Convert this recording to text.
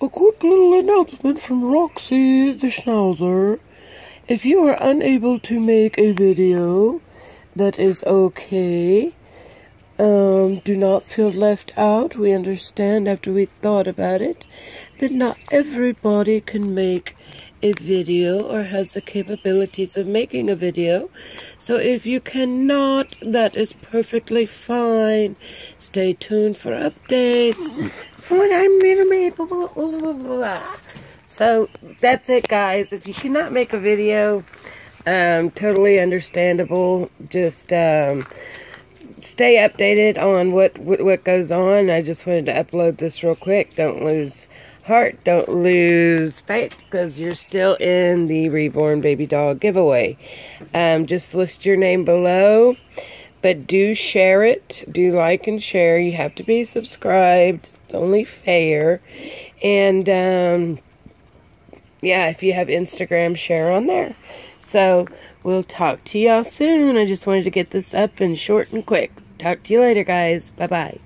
A quick little announcement from Roxy the Schnauzer. If you are unable to make a video, that is okay. Um, do not feel left out. We understand after we thought about it that not everybody can make a video or has the capabilities of making a video. So if you cannot, that is perfectly fine. Stay tuned for updates. So that's it, guys. If you cannot make a video, um, totally understandable. Just um, stay updated on what, what what goes on. I just wanted to upload this real quick. Don't lose heart. Don't lose faith because you're still in the reborn baby doll giveaway. Um, just list your name below. But do share it. Do like and share. You have to be subscribed. It's only fair. And um, yeah, if you have Instagram, share on there. So we'll talk to y'all soon. I just wanted to get this up and short and quick. Talk to you later, guys. Bye bye.